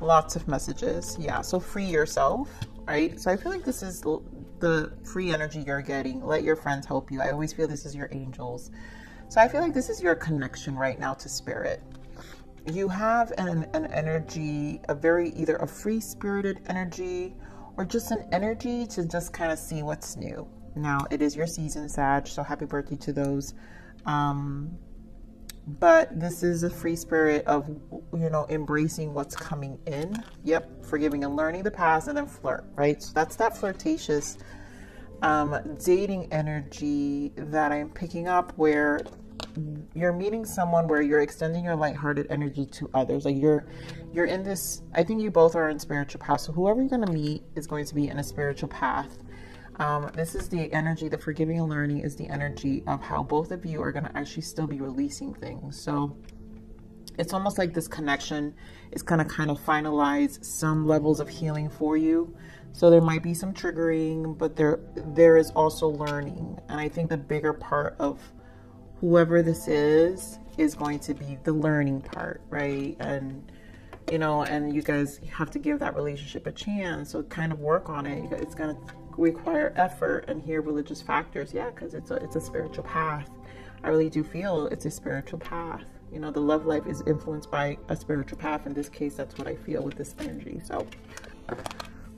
lots of messages. Yeah, so free yourself, right? So I feel like this is the free energy you're getting. Let your friends help you. I always feel this is your angels. So I feel like this is your connection right now to spirit. You have an, an energy, a very either a free spirited energy or just an energy to just kind of see what's new. Now, it is your season, Sag, so happy birthday to those. Um, but this is a free spirit of you know embracing what's coming in. Yep forgiving and learning the past and then flirt right? So that's that flirtatious um, dating energy that i'm picking up where you're meeting someone where you're extending your lighthearted energy to others. Like you're you're in this i think you both are in spiritual path so whoever you're going to meet is going to be in a spiritual path um, this is the energy, the forgiving and learning is the energy of how both of you are going to actually still be releasing things. So it's almost like this connection is going to kind of finalize some levels of healing for you. So there might be some triggering, but there there is also learning. And I think the bigger part of whoever this is is going to be the learning part, right? And you know, and you guys have to give that relationship a chance. So kind of work on it. It's gonna require effort and here religious factors. Yeah because it's a it's a spiritual path. I really do feel it's a spiritual path. You know the love life is influenced by a spiritual path. In this case that's what i feel with this energy. So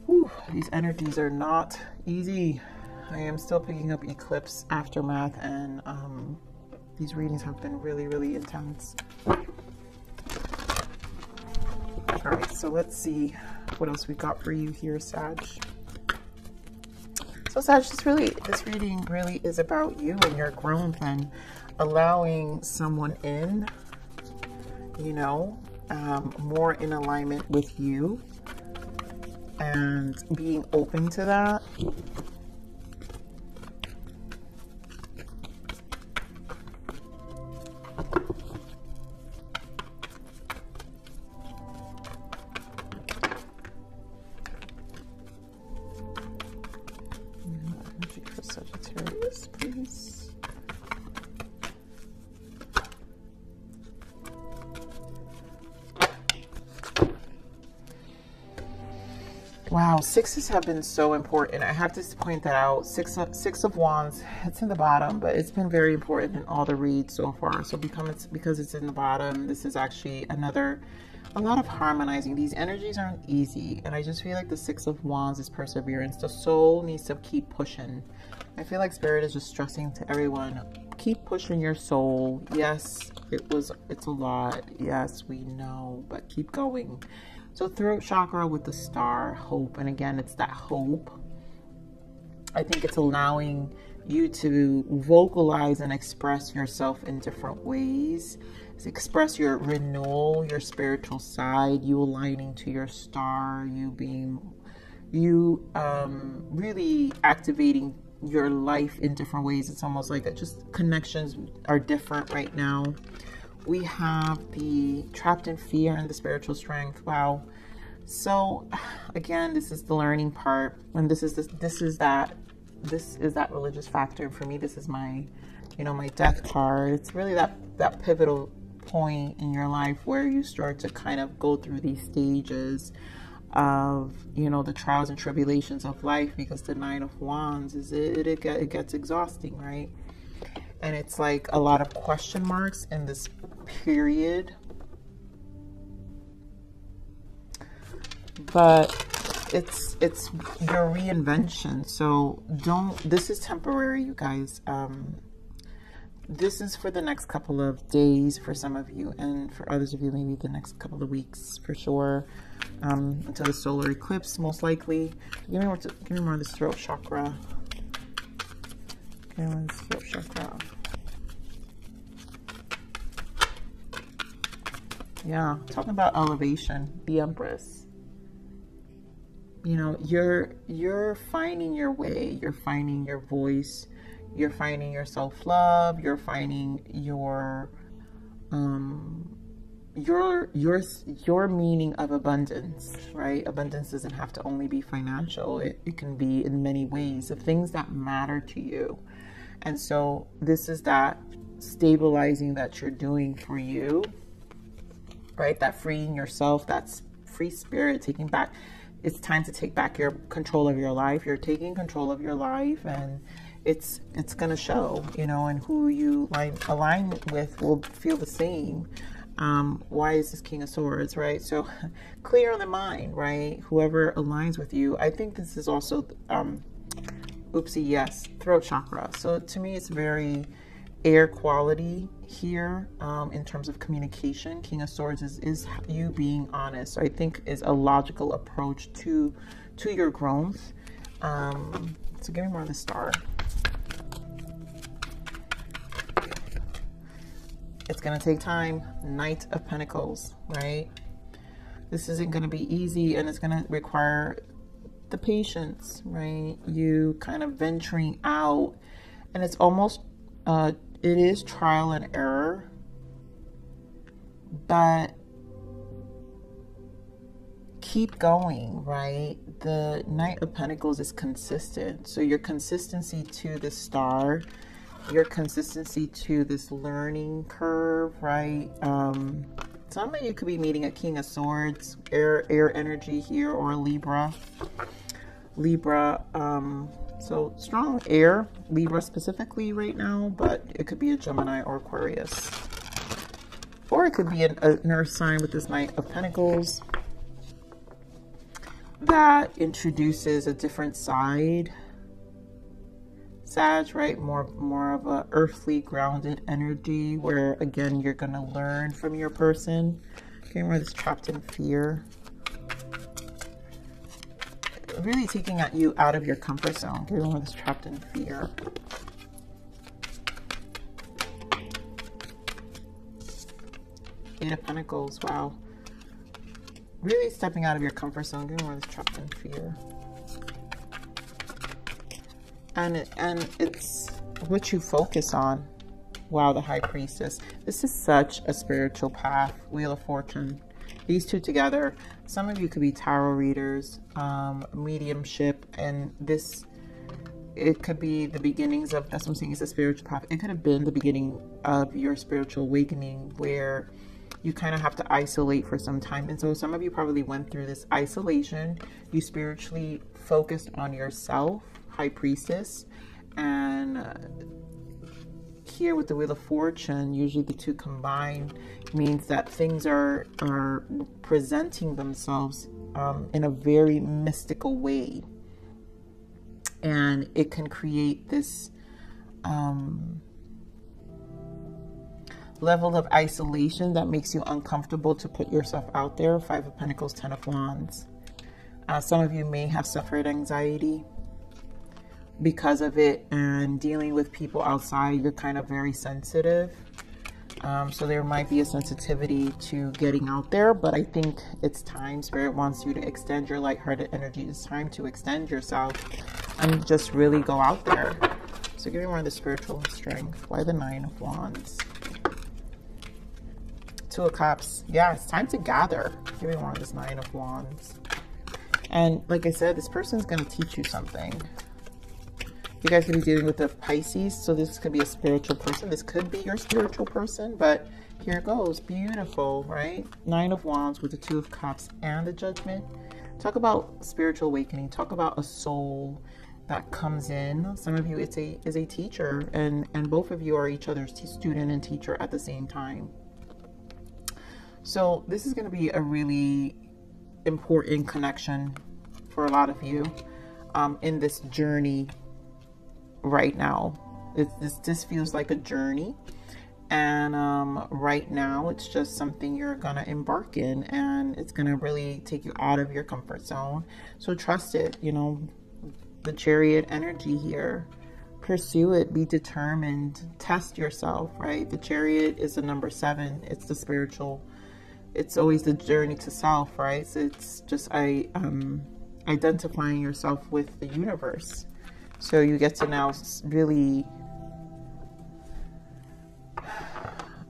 whew, these energies are not easy. I am still picking up eclipse aftermath and um, these readings have been really really intense. All right so let's see what else we got for you here sag so Sag, this really, this reading really is about you and your growth and allowing someone in, you know, um, more in alignment with you and being open to that. Wow, sixes have been so important. I have to point that out. Six of, six of wands, it's in the bottom, but it's been very important in all the reads so far. So because it's, because it's in the bottom, this is actually another, a lot of harmonizing. These energies aren't easy. And I just feel like the six of wands is perseverance. The soul needs to keep pushing. I feel like spirit is just stressing to everyone, keep pushing your soul. Yes, it was, it's a lot. Yes, we know, but keep going so throat chakra with the star, hope. And again, it's that hope. I think it's allowing you to vocalize and express yourself in different ways. Express your renewal, your spiritual side, you aligning to your star, you being, you um, really activating your life in different ways. It's almost like it just connections are different right now we have the trapped in fear and the spiritual strength. Wow. So again, this is the learning part, and this is this, this is that this is that religious factor for me. This is my, you know, my death card. It's really that that pivotal point in your life where you start to kind of go through these stages of you know the trials and tribulations of life because the nine of wands is it it, it gets exhausting right and it's like a lot of question marks in this period. But it's it's your reinvention. So don't this is temporary, you guys. Um this is for the next couple of days for some of you and for others of you maybe the next couple of weeks for sure um, until the solar eclipse most likely give me more to, give me more of this throat chakra let's throat chakra Yeah, talking about elevation, the Empress. You know, you're you're finding your way, you're finding your voice, you're finding your self-love, you're finding your um your your your meaning of abundance, right? Abundance doesn't have to only be financial. It, it can be in many ways of things that matter to you. And so this is that stabilizing that you're doing for you right? That freeing yourself, that's free spirit, taking back. It's time to take back your control of your life. You're taking control of your life, and it's it's gonna show, you know. And who you align with will feel the same. Um, why is this King of Swords, right? So clear on the mind, right? Whoever aligns with you. I think this is also, um, oopsie, yes, throat chakra. So to me, it's very air quality here um, in terms of communication. King of Swords is, is you being honest. So I think is a logical approach to to your growth. Um, so give me more of the star. It's going to take time. Knight of Pentacles, right? This isn't going to be easy and it's going to require the patience, right? You kind of venturing out and it's almost, uh, it is trial and error, but keep going, right? The Knight of Pentacles is consistent. So your consistency to the star your consistency to this learning curve, right? Um, some of you could be meeting a King of Swords, air, air energy here, or Libra. Libra, um, so strong air, Libra specifically right now, but it could be a Gemini or Aquarius. Or it could be an, an earth sign with this Knight of Pentacles that introduces a different side Sag, right? More more of a earthly grounded energy where again you're gonna learn from your person. Getting rid of this trapped in fear. Really taking at you out of your comfort zone. Getting rid of this trapped in fear. Eight of Pentacles, wow. Really stepping out of your comfort zone, getting rid of this trapped in fear and it, and it's what you focus on. Wow, the High Priestess. This is such a spiritual path. Wheel of Fortune. These two together. Some of you could be tarot readers, um, mediumship, and this. It could be the beginnings of. That's what I'm saying. It's a spiritual path. It could have been the beginning of your spiritual awakening, where you kind of have to isolate for some time. And so some of you probably went through this isolation. You spiritually focused on yourself high priestess. And uh, here with the wheel of fortune usually the two combined means that things are are presenting themselves um, in a very mystical way. And it can create this um, level of isolation that makes you uncomfortable to put yourself out there. Five of pentacles ten of wands. Uh, some of you may have suffered anxiety because of it and dealing with people outside, you're kind of very sensitive. Um, so there might be a sensitivity to getting out there, but I think it's time. Spirit wants you to extend your lighthearted energy. It's time to extend yourself and just really go out there. So give me more of the spiritual strength. Why the Nine of Wands? Two of Cups. Yeah, it's time to gather. Give me more of this Nine of Wands. And like I said, this person's going to teach you something. You guys could be dealing with a Pisces, so this could be a spiritual person. This could be your spiritual person, but here it goes. Beautiful, right? Nine of Wands with the Two of Cups and the Judgment. Talk about spiritual awakening. Talk about a soul that comes in. Some of you, it's a is a teacher, and and both of you are each other's student and teacher at the same time. So this is going to be a really important connection for a lot of you um, in this journey right now. It, this, this feels like a journey. And um, right now, it's just something you're going to embark in, and it's going to really take you out of your comfort zone. So trust it, you know, the chariot energy here. Pursue it, be determined, test yourself, right? The chariot is the number seven, it's the spiritual, it's always the journey to self, right? So it's just I um, identifying yourself with the universe so you get to now really,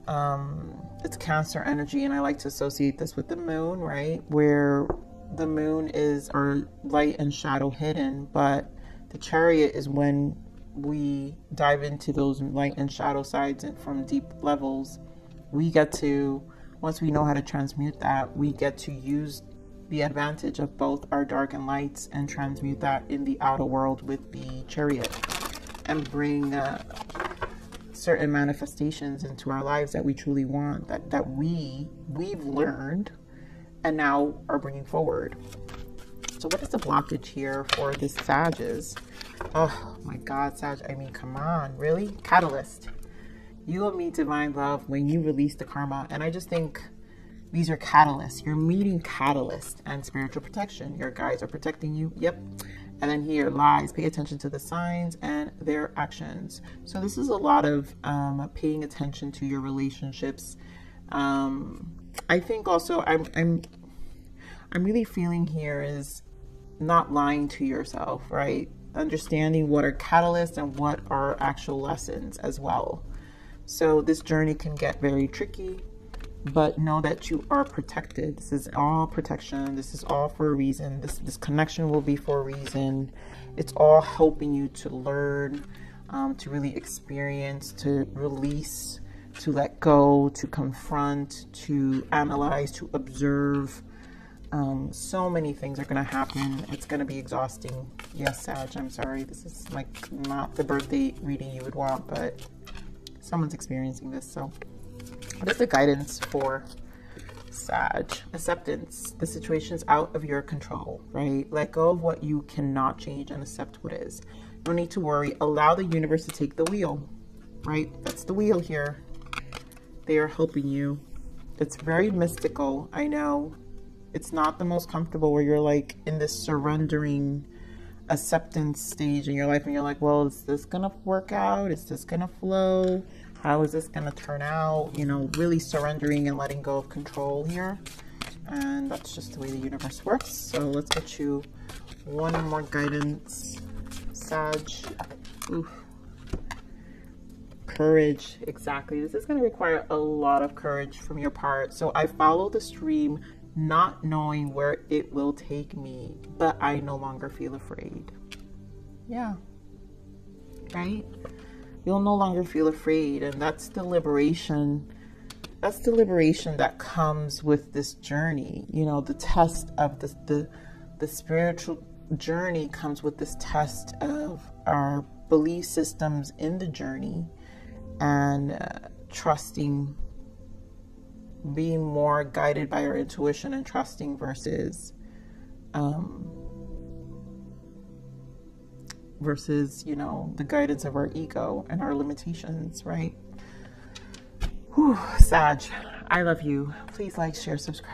um, it's Cancer energy, and I like to associate this with the moon, right? Where the moon is our light and shadow hidden, but the chariot is when we dive into those light and shadow sides and from deep levels. We get to, once we know how to transmute that, we get to use the advantage of both our dark and lights and transmute that in the outer world with the chariot and bring uh, certain manifestations into our lives that we truly want that that we we've learned and now are bringing forward so what is the blockage here for this Sages? Oh my God, Sag, I mean, come on, really? Catalyst. You will meet divine love when you release the karma. And I just think these are catalysts. You're meeting catalyst and spiritual protection. Your guides are protecting you. Yep. And then here, lies. Pay attention to the signs and their actions. So this is a lot of um, paying attention to your relationships. Um, I think also I'm I'm I'm really feeling here is not lying to yourself, right? Understanding what are catalysts and what are actual lessons as well. So this journey can get very tricky, but know that you are protected. This is all protection. This is all for a reason. This this connection will be for a reason. It's all helping you to learn, um, to really experience, to release, to let go, to confront, to analyze, to observe um, so many things are going to happen. It's going to be exhausting. Yes, Sag, I'm sorry. This is like not the birthday reading you would want, but someone's experiencing this. So, what is the guidance for Sag? Acceptance. The situation's out of your control, right? Let go of what you cannot change and accept what is. No need to worry. Allow the universe to take the wheel, right? That's the wheel here. They are helping you. It's very mystical, I know it's not the most comfortable where you're like in this surrendering acceptance stage in your life and you're like well is this gonna work out is this gonna flow how is this gonna turn out you know really surrendering and letting go of control here and that's just the way the universe works so let's get you one more guidance sag Oof. courage exactly this is going to require a lot of courage from your part so i follow the stream not knowing where it will take me, but I no longer feel afraid. Yeah. Right? You'll no longer feel afraid, and that's the liberation. That's the liberation that comes with this journey. You know, the test of the the, the spiritual journey comes with this test of our belief systems in the journey and uh, trusting being more guided by our intuition and trusting versus um, versus you know the guidance of our ego and our limitations right? Whew, Sag I love you. Please like share subscribe